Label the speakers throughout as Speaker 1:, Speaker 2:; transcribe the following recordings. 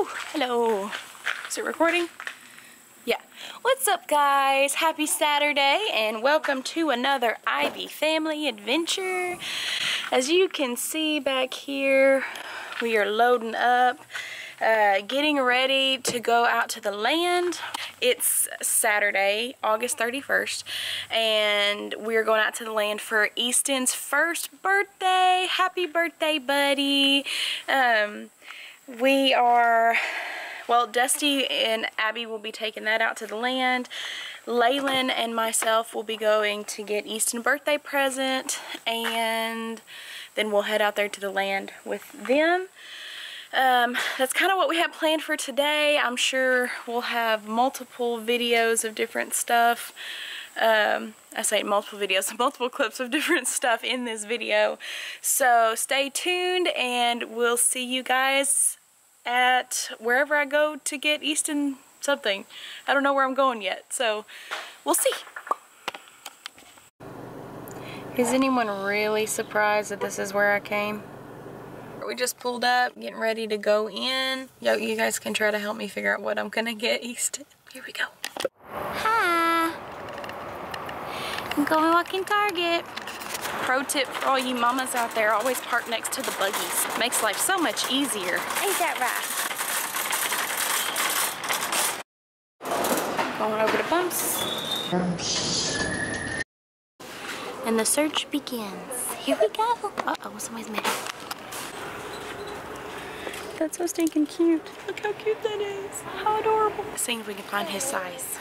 Speaker 1: Oh, hello. Is it recording? Yeah. What's up, guys? Happy Saturday, and welcome to another Ivey Family Adventure. As you can see back here, we are loading up, uh, getting ready to go out to the land. It's Saturday, August 31st, and we're going out to the land for Easton's first birthday. Happy birthday, buddy. Um, we are, well, Dusty and Abbie will be taking that out to the land. Laylin and myself will be going to get Easton birthday present, and then we'll head out there to the land with them. Um, that's kind of what we have planned for today. I'm sure we'll have multiple videos of different stuff. Um, I say multiple videos, multiple clips of different stuff in this video. So stay tuned and we'll see you guys at wherever I go to get Easton something. I don't know where I'm going yet, so we'll see. Is anyone really surprised that this is where I came? We just pulled up, getting ready to go in. Yo, you guys can try to help me figure out what I'm gonna get Easton. Here we go. Hi. I'm going walking Target. Pro tip for all you mamas out there, always park next to the buggies. Makes life so much easier. Ain't that right? Going over to Bumps. Bumps. And the search begins. Here we go. Uh-oh, somebody's mad. That's so stinking cute. Look how cute that is. How adorable. Seeing if we can find his size.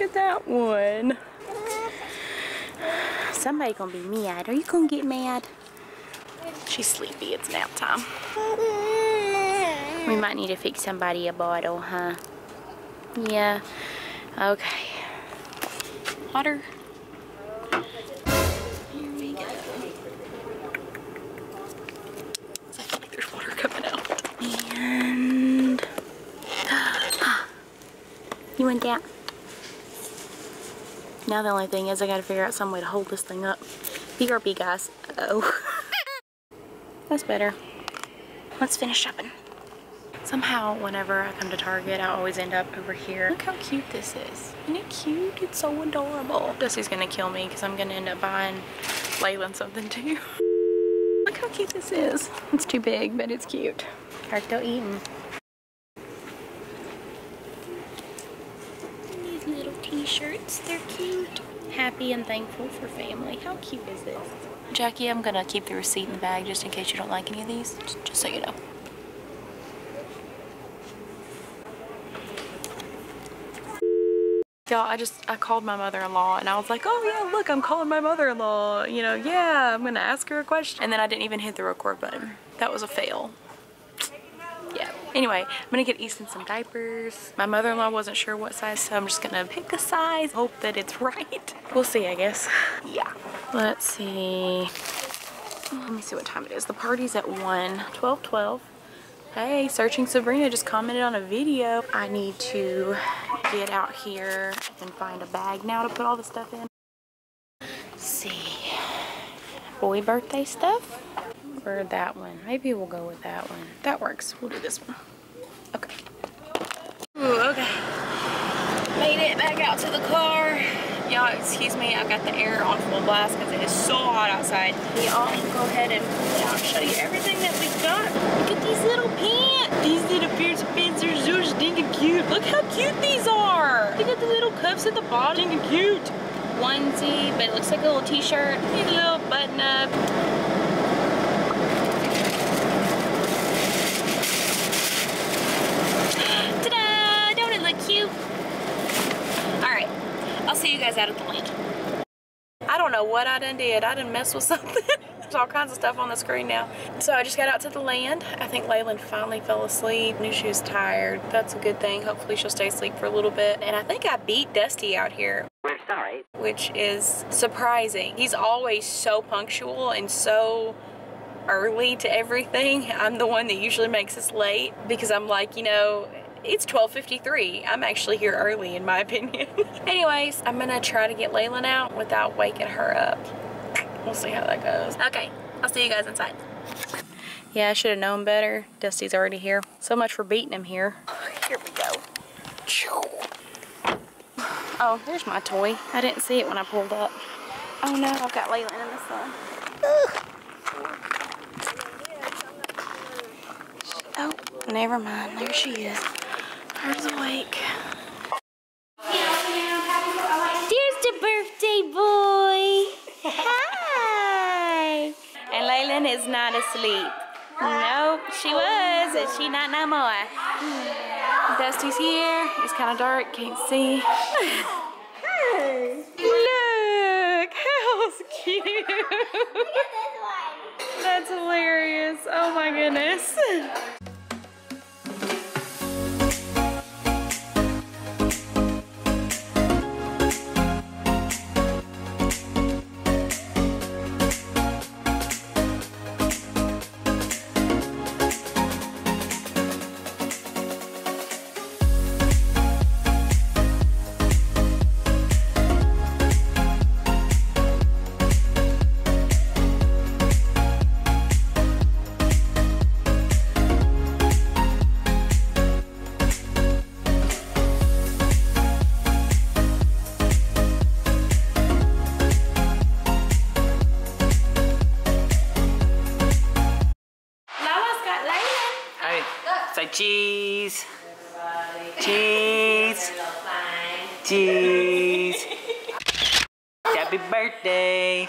Speaker 1: Look at that one. Somebody gonna be mad. Are you gonna get mad? She's sleepy. It's nap time. We might need to fix somebody a bottle, huh? Yeah. Okay. Water. Here we go. I feel like there's water coming out. And... you went down. Now the only thing is I gotta figure out some way to hold this thing up. BRB guys. Uh oh. That's better. Let's finish shopping. Somehow whenever I come to Target I always end up over here. Look how cute this is. Isn't it cute? It's so adorable. Dusty's gonna kill me because I'm gonna end up buying Laylan something too. Look how cute this is. It's too big but it's cute. Carto eating. These little t-shirts, they're cute. Happy and thankful for family. How cute is this? Jackie, I'm gonna keep the receipt in the bag just in case you don't like any of these, just, just so you know. Y'all, I just, I called my mother-in-law and I was like, oh yeah, look, I'm calling my mother-in-law. You know, yeah, I'm gonna ask her a question. And then I didn't even hit the record button. That was a fail. Anyway, I'm gonna get Easton some diapers. My mother-in-law wasn't sure what size, so I'm just gonna pick a size, hope that it's right. We'll see, I guess. Yeah. Let's see. Let me see what time it is. The party's at 1, 12, 12. Hey, Searching Sabrina just commented on a video. I need to get out here and find a bag now to put all the stuff in. Let's see. Boy birthday stuff? Or that one? Maybe we'll go with that one. That works. We'll do this one. Okay. Ooh, okay. Made it back out to the car. Y'all, excuse me, I've got the air on full blast because it is so hot outside. Y'all, go ahead and and show you everything that we got. Look at these little pants. These little of pants are so stinking cute. Look how cute these are. Look at the little cuffs at the bottom. Stinking cute. Onesie, but it looks like a little t-shirt. A little button up. Ta-da! Don't it look cute? Alright, I'll see you guys out at the land. I don't know what I done did. I done mess with something. There's all kinds of stuff on the screen now. So I just got out to the land. I think Laylan finally fell asleep. Knew she was tired. That's a good thing. Hopefully she'll stay asleep for a little bit. And I think I beat Dusty out here.
Speaker 2: We're sorry.
Speaker 1: Which is surprising. He's always so punctual and so early to everything. I'm the one that usually makes us late because I'm like, you know, it's 12.53. I'm actually here early in my opinion. Anyways, I'm gonna try to get Laylan out without waking her up. We'll see how that goes. Okay, I'll see you guys inside. Yeah, I should have known better. Dusty's already here. So much for beating him here. Here we go. Oh, there's my toy. I didn't see it when I pulled up. Oh no, I've got Layla in the sun. Oh, never mind. There she is. Her's awake. There's the birthday boy. Hi. And Laylan is not asleep. Nope, she was, and she not no more. Dusty's here. It's kind of dark, can't see. Look, how's cute. That's hilarious. Oh my goodness.
Speaker 2: Cheese. Cheese. Happy birthday.